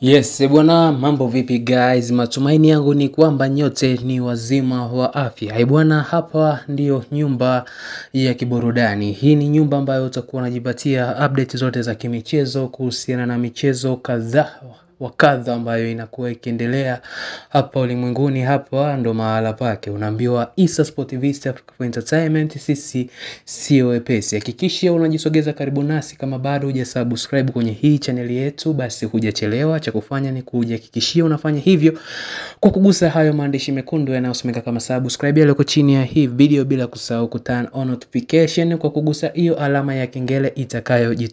Yes, bwana mambo vipi guys? Matumaini yangu ni kwamba nyote ni wazima wa afya. Bwana, hapa ndiyo nyumba ya kiburudani. Hii ni nyumba ambayo utakuwa unajipatia update zote za kimichezo kuhusiana na michezo kadhaa wa kadha ambayo inakuwa ikiendelea hapa ulimwenguni. Hapa ndo mahala pake, unaambiwa Issa Sport TV, East Africa Entertainment. Sisi sio wepesi. Hakikisha unajisogeza karibu nasi. Kama bado hujasubscribe kwenye hii chaneli yetu, basi hujachelewa. Cha kufanya ni kujihakikishia unafanya hivyo kwa kugusa hayo maandishi mekundu yanayosomeka kama subscribe yaliyoko chini ya hii video, bila kusahau ku turn on notification kwa kugusa hiyo alama ya kengele itakayojitokeza.